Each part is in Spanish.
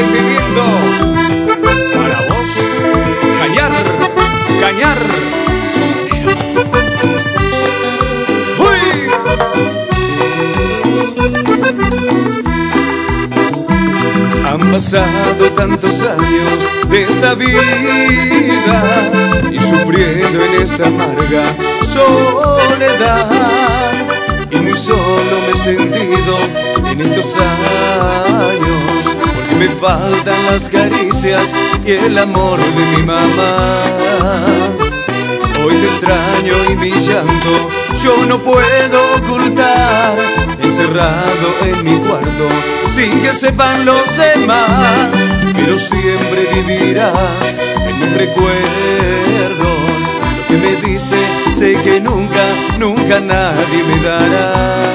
lindo. Para vos, cañar, cañar. ¡Uy! Han pasado tantos años de esta vida y sufriendo en esta amarga soledad. Y muy solo me he sentido en estos años faltan las caricias y el amor de mi mamá. Hoy te extraño y mi llanto yo no puedo ocultar. Encerrado en mi cuarto sin que sepan los demás Pero siempre vivirás en mis recuerdos. Lo que me diste sé que nunca, nunca nadie me dará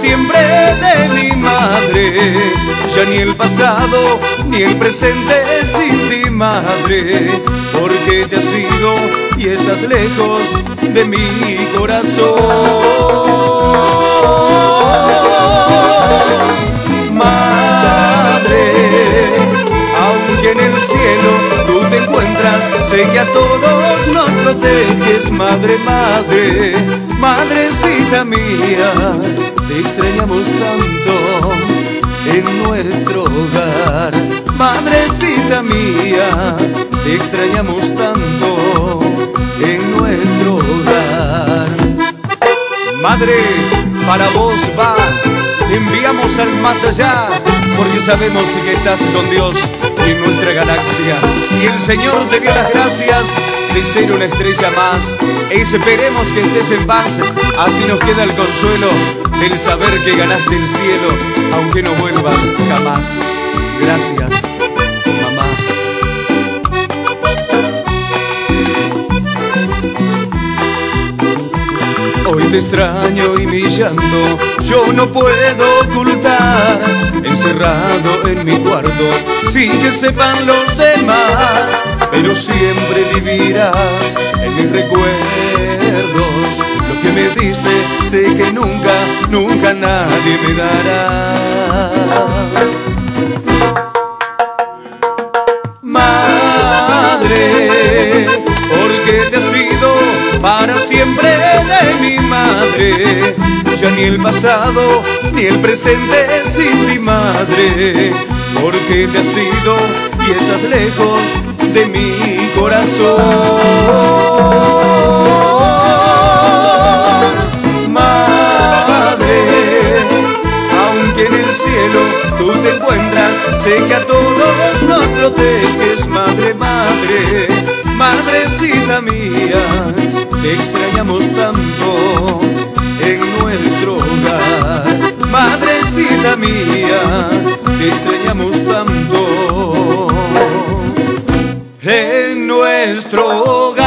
siempre de mi madre. Ya ni el pasado ni el presente sin ti, madre. Porque te has ido y estás lejos de mi corazón. Madre, aunque en el cielo tú te encuentras, sé que a todos nos proteges, madre, madre, madrecita mía, te extrañamos tanto en nuestro hogar, madrecita mía, te extrañamos tanto en nuestro hogar. Madre, para vos va, más allá, porque sabemos que estás con Dios en nuestra galaxia. Y el Señor te dio las gracias de ser una estrella más. Esperemos que estés en paz, así nos queda el consuelo del saber que ganaste el cielo, aunque no vuelvas jamás. Gracias, mamá. Hoy te extraño y mi llanto yo no puedo ocultar. Encerrado en mi cuarto sin que sepan los demás Pero siempre vivirás en mis recuerdos. Lo que me diste sé que nunca, nunca nadie me dará. Madre, porque te has ido para siempre Ya ni el pasado ni el presente sin ti, madre. Porque te has ido y estás lejos de mi corazón. Madre, aunque en el cielo tú te encuentras, sé que a todos nos proteges, madre, madre, madrecita mía, te extrañamos tanto en nuestro hogar. Madrecita mía, te extrañamos tanto en nuestro hogar.